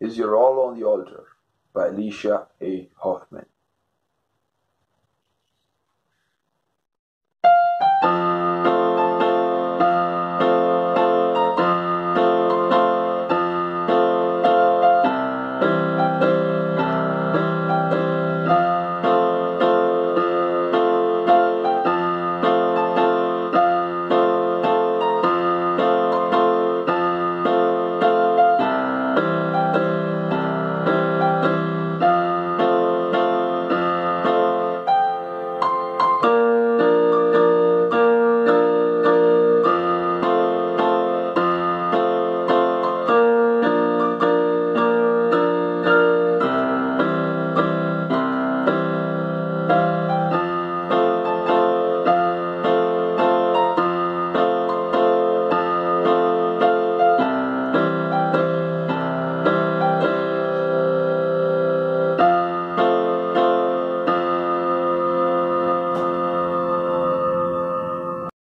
is You're All on the Altar by Alicia A.